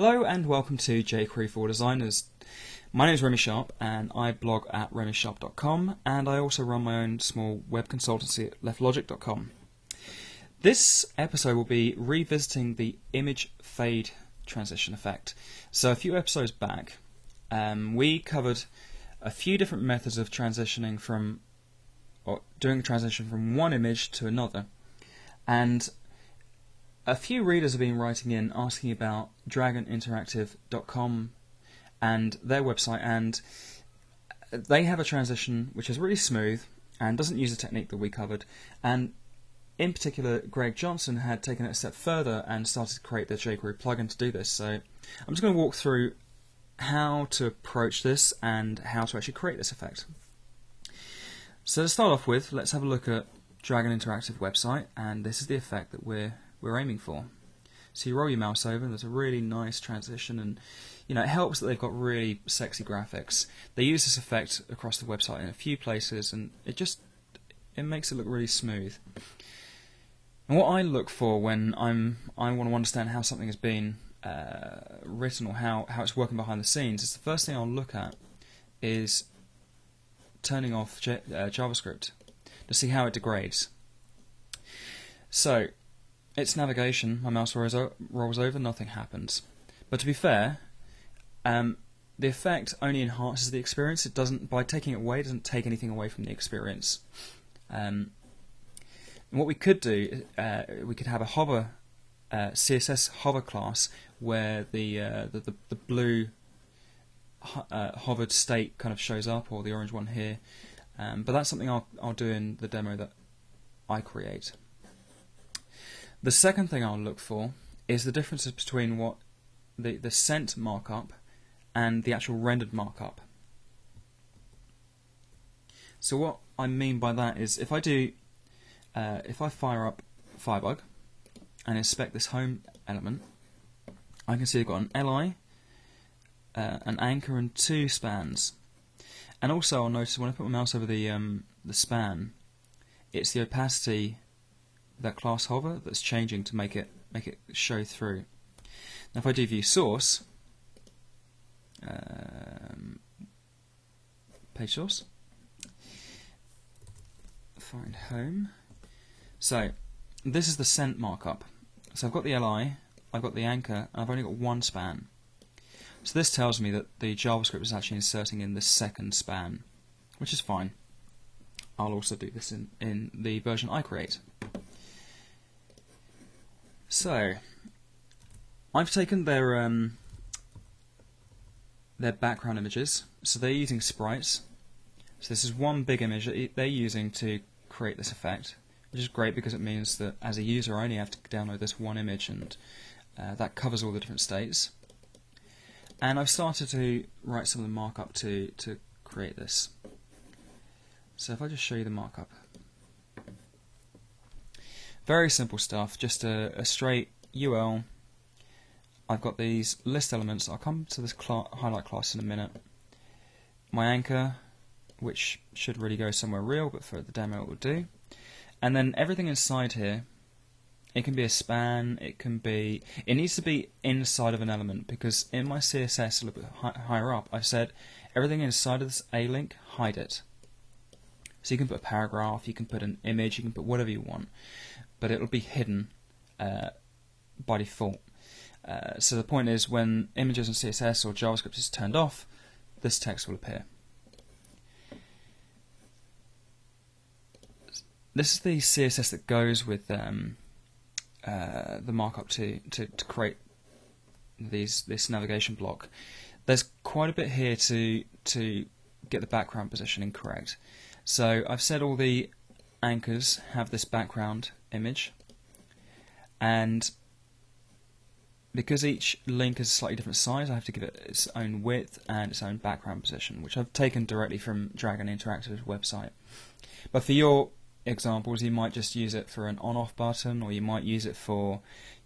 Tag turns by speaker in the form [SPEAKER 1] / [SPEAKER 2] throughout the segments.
[SPEAKER 1] Hello and welcome to jQuery for Designers. My name is Remy Sharp and I blog at remysharp.com and I also run my own small web consultancy at leftlogic.com. This episode will be revisiting the image fade transition effect. So a few episodes back, um, we covered a few different methods of transitioning from, or doing a transition from one image to another. And a few readers have been writing in asking about dragoninteractive.com and their website, and they have a transition which is really smooth and doesn't use the technique that we covered. And in particular, Greg Johnson had taken it a step further and started to create the jQuery plugin to do this. So I'm just going to walk through how to approach this and how to actually create this effect. So to start off with, let's have a look at Dragon Interactive website, and this is the effect that we're we're aiming for. So you roll your mouse over, and there's a really nice transition, and you know it helps that they've got really sexy graphics. They use this effect across the website in a few places, and it just it makes it look really smooth. And what I look for when I'm I want to understand how something has been uh, written or how how it's working behind the scenes is the first thing I'll look at is turning off J- uh, JavaScript to see how it degrades. So it's navigation. My mouse rolls, rolls over, nothing happens. But to be fair, um, the effect only enhances the experience. It doesn't, by taking it away, it doesn't take anything away from the experience. Um, what we could do, uh, we could have a hover uh, CSS hover class where the uh, the, the, the, blue ho uh, hovered state kind of shows up, or the orange one here. Um, but that's something I'll I'll do in the demo that I create. The second thing I'll look for is the differences between what the, the sent markup and the actual rendered markup. So what I mean by that is if I do, uh, if I fire up Firebug and inspect this home element, I can see I've got an li, uh, an anchor, and two spans. And also, I'll notice when I put my mouse over the um, the span, it's the opacity that class hover that's changing to make it make it show through. Now, if I do view source, um, page source, find home. So this is the sent markup. So I've got the li, I've got the anchor, and I've only got one span. So this tells me that the JavaScript is actually inserting in the second span, which is fine. I'll also do this in, in the version I create. So, I've taken their um, their background images. So they're using sprites. So this is one big image that they're using to create this effect, which is great because it means that as a user I only have to download this one image and uh, that covers all the different states. And I've started to write some of the markup to, to create this. So if I just show you the markup. Very simple stuff, just a, a straight UL. I've got these list elements. I'll come to this cl highlight class in a minute. My anchor, which should really go somewhere real, but for the demo it will do. And then everything inside here, it can be a span, it can be, it needs to be inside of an element because in my CSS a little bit hi higher up, I've said everything inside of this A link, hide it. So you can put a paragraph, you can put an image, you can put whatever you want but it'll be hidden uh, by default. Uh, so the point is when images in CSS or JavaScript is turned off, this text will appear. This is the CSS that goes with um, uh, the markup to, to, to create these this navigation block. There's quite a bit here to to get the background positioning correct. So I've said all the anchors have this background image. And because each link is a slightly different size I have to give it its own width and its own background position which I've taken directly from Dragon Interactive's website. But for your examples you might just use it for an on-off button or you might use it for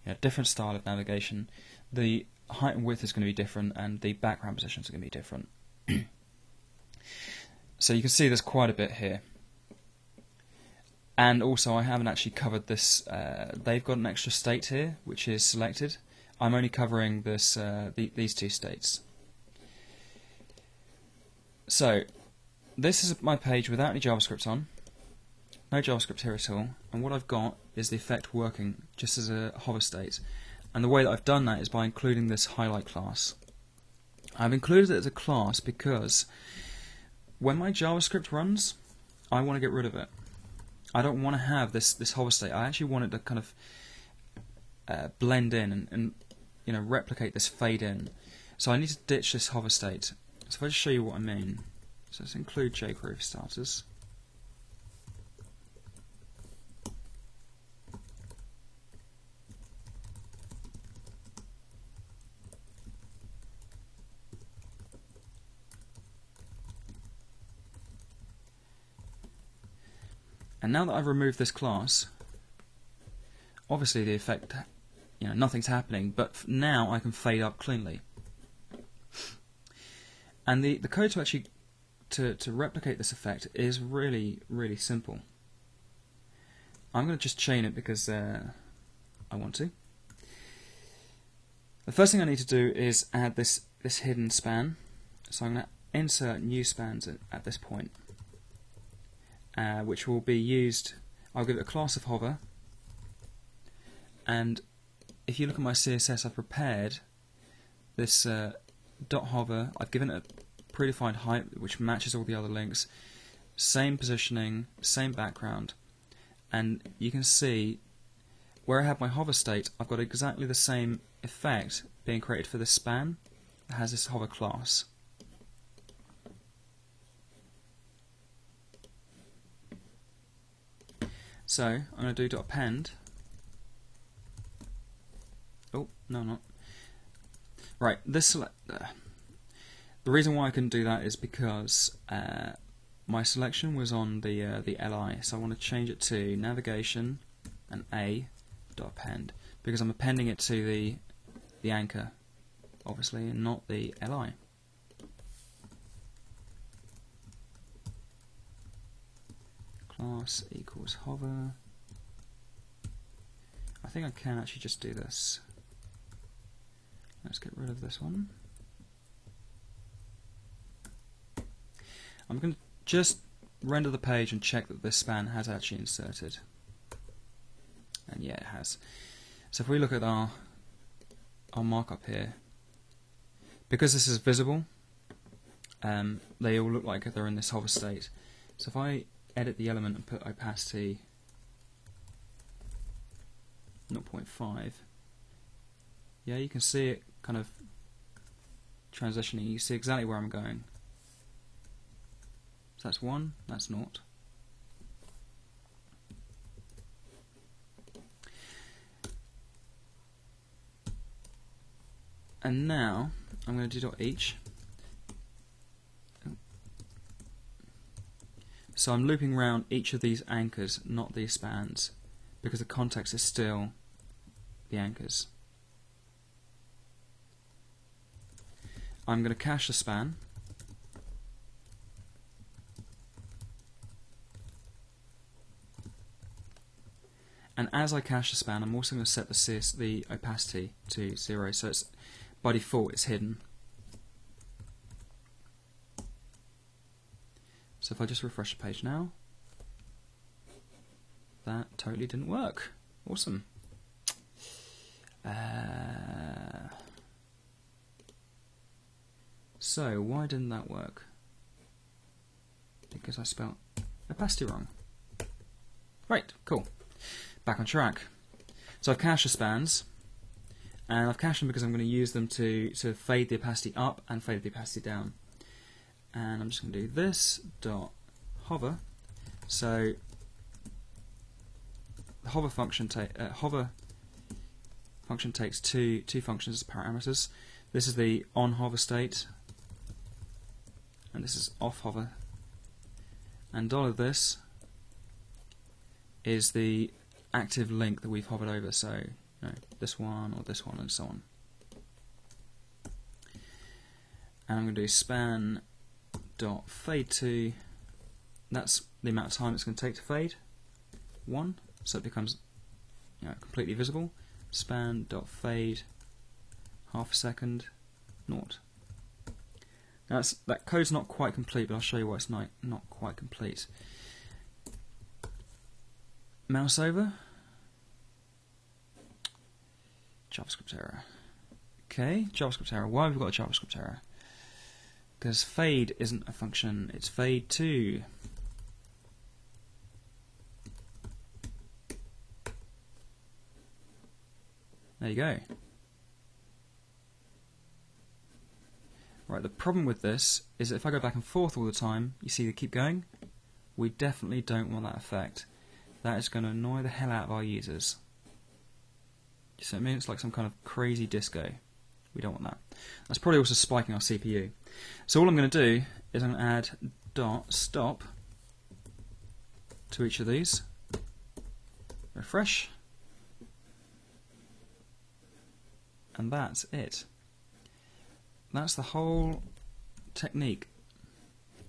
[SPEAKER 1] you know, different style of navigation. The height and width is going to be different and the background positions are going to be different so you can see there's quite a bit here and also, I haven't actually covered this. Uh, they've got an extra state here, which is selected. I'm only covering this uh, the, these two states. So this is my page without any JavaScript on. No JavaScript here at all. And what I've got is the effect working just as a hover state. And the way that I've done that is by including this highlight class. I've included it as a class because when my JavaScript runs, I want to get rid of it. I don't want to have this this hover state. I actually want it to kind of uh, blend in and, and you know replicate this fade in. So I need to ditch this hover state. So if I just show you what I mean. So let's include jQuery for starters. Now that I've removed this class, obviously the effect, you know, nothing's happening, but now I can fade up cleanly. And the, the code to actually to, to replicate this effect is really, really simple. I'm going to just chain it because uh, I want to. The first thing I need to do is add this, this hidden span. So I'm going to insert new spans at, at this point uh, which will be used, I'll give it a class of hover, and if you look at my CSS I've prepared this uh, dot hover, I've given it a predefined height which matches all the other links, same positioning, same background, and you can see where I have my hover state, I've got exactly the same effect being created for this span. That has this hover class. So I'm going to do dot append. Oh no, not right. This uh, the reason why I couldn't do that is because uh, my selection was on the uh, the li, so I want to change it to navigation and a dot append because I'm appending it to the the anchor, obviously, and not the li. Class equals hover. I think I can actually just do this. Let's get rid of this one. I'm going to just render the page and check that this span has actually inserted. And yeah, it has. So if we look at our our markup here, because this is visible, um, they all look like they're in this hover state. So if I edit the element and put opacity 0.5 yeah you can see it kind of transitioning. You see exactly where I'm going. So that's 1, that's not and now I'm going to do dot each So I'm looping around each of these anchors, not these spans, because the context is still the anchors. I'm going to cache the span. And as I cache the span, I'm also going to set the, CS, the opacity to zero, so it's by default it's hidden. So if I just refresh the page now, that totally didn't work. Awesome. Uh, so why didn't that work? Because I spelled opacity wrong. Right, cool. Back on track. So I've cached the spans, and I've cached them because I'm going to use them to, to fade the opacity up and fade the opacity down and I'm just going to do this dot hover. So the hover function uh, hover function takes two two functions as parameters. This is the on hover state, and this is off hover. And dollar this is the active link that we've hovered over. So you know, this one or this one and so on. And I'm going to do span dot fade to that's the amount of time it's going to take to fade one so it becomes you know, completely visible span dot fade half a second, naught. That's, that code's not quite complete, but I'll show you why it's not, not quite complete. Mouse over. JavaScript error. Okay, JavaScript error. Why have we got a JavaScript error? Because fade isn't a function, it's fade 2. There you go. Right, the problem with this is if I go back and forth all the time, you see they keep going? We definitely don't want that effect. That is going to annoy the hell out of our users. So I mean? It's like some kind of crazy disco. We don't want that. That's probably also spiking our CPU. So all I'm going to do is I'm going to add dot stop to each of these. Refresh. And that's it. That's the whole technique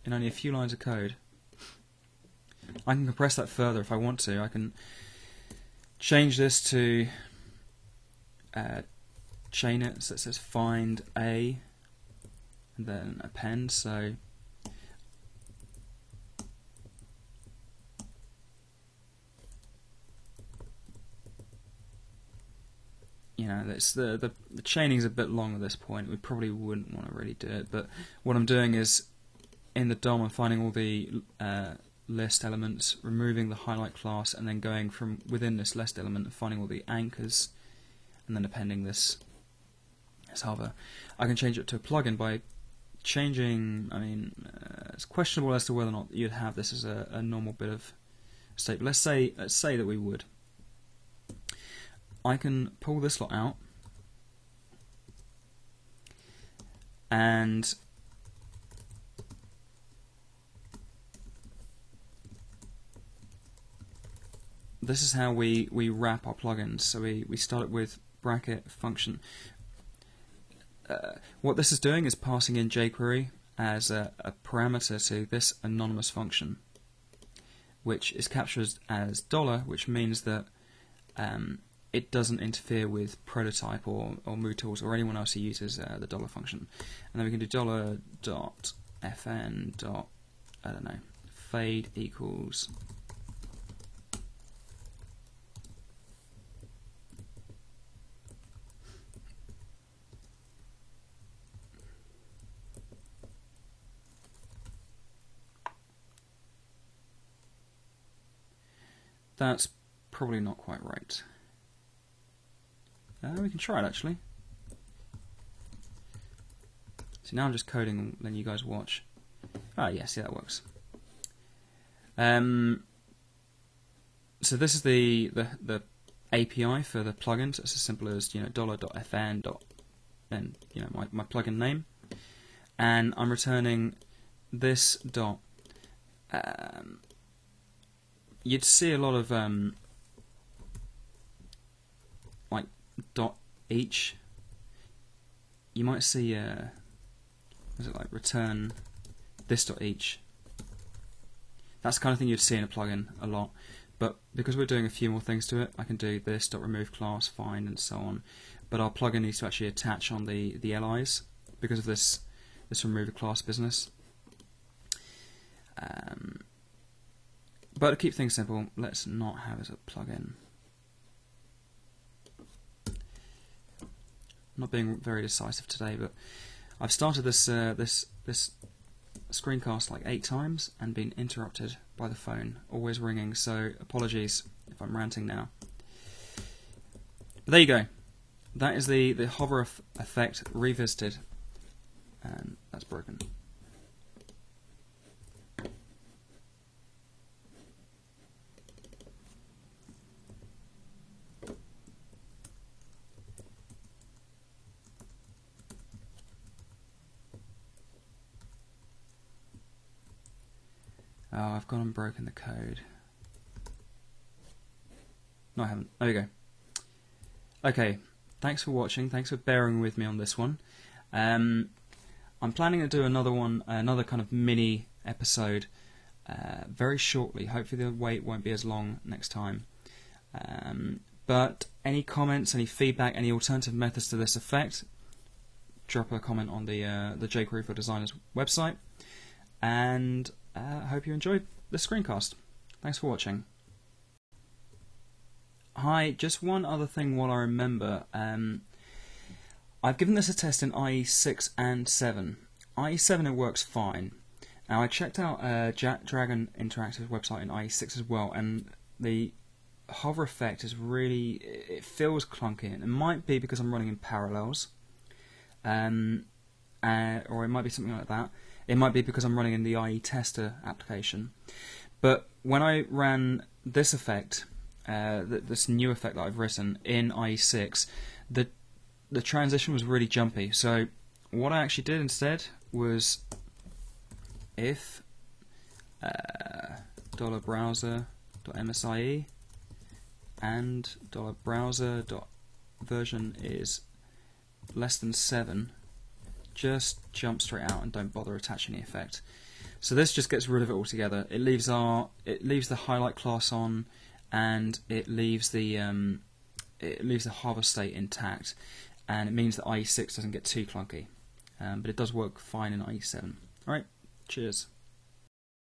[SPEAKER 1] in only a few lines of code. I can compress that further if I want to. I can change this to uh, chain it so it says find a and then append so you know, it's the, the the chaining's a bit long at this point. We probably wouldn't want to really do it, but what I'm doing is in the DOM, I'm finding all the uh, list elements, removing the highlight class, and then going from within this list element and finding all the anchors, and then appending this hover. I can change it to a plugin by changing. I mean, uh, it's questionable as to whether or not you'd have this as a, a normal bit of state. But let's say let's say that we would. I can pull this lot out and this is how we, we wrap our plugins. So we, we start it with bracket function. Uh, what this is doing is passing in jQuery as a, a, parameter to this anonymous function, which is captured as dollar, which means that um, it doesn't interfere with prototype or, or MooTools or anyone else who uses uh, the dollar function. And then we can do dollar dot fn dot I don't know fade equals That's probably not quite right. Uh, we can try it actually. So now I'm just coding and then you guys watch. Ah, yeah, see that works. Um, so this is the, the the API for the plugin. So it's as simple as you know dollar.fn dot then you know my, my plugin name, and I'm returning this dot. Um, you'd see a lot of um, dot each, you might see uh, is it like return this dot each. That's the kind of thing you'd see in a plugin a lot. But because we're doing a few more things to it, I can do this dot remove class, find, and so on. But our plugin needs to actually attach on the the LIs because of this this remove class business. Um, but to keep things simple, let's not have it as a plugin. Not being very decisive today, but I've started this uh, this this screencast like eight times and been interrupted by the phone, always ringing. So apologies if I'm ranting now. But there you go. That is the the hover effect revisited, and that's broken. Oh, I've gone and broken the code. No, I haven't. There we go. Okay, thanks for watching. Thanks for bearing with me on this one. Um, I'm planning to do another one, another kind of mini episode uh, very shortly. Hopefully, the wait won't be as long next time. Um, but any comments, any feedback, any alternative methods to this effect, drop a comment on the uh, the jQuery for Designers website. And I uh, hope you enjoyed the screencast. Thanks for watching. Hi, just one other thing while I remember. Um, I've given this a test in IE 6 and 7. IE 7 it works fine. Now I checked out uh, Jack Dragon Interactive website in IE 6 as well, and the hover effect is really it feels clunky. It might be because I'm running in Parallels, um, uh, or it might be something like that. It might be because I'm running in the IE Tester application. But when I ran this effect uh, this new effect that I've written in IE6, the the transition was really jumpy. So what I actually did instead was if uh, dollar browser dot msie and dollar browser dot version is less than seven, just jump straight out and don't bother attaching the effect. So this just gets rid of it altogether. It leaves our it leaves the highlight class on and it leaves the um, it leaves the hover state intact, and it means that IE6 doesn't get too clunky, um, but it does work fine in IE7. All right, cheers.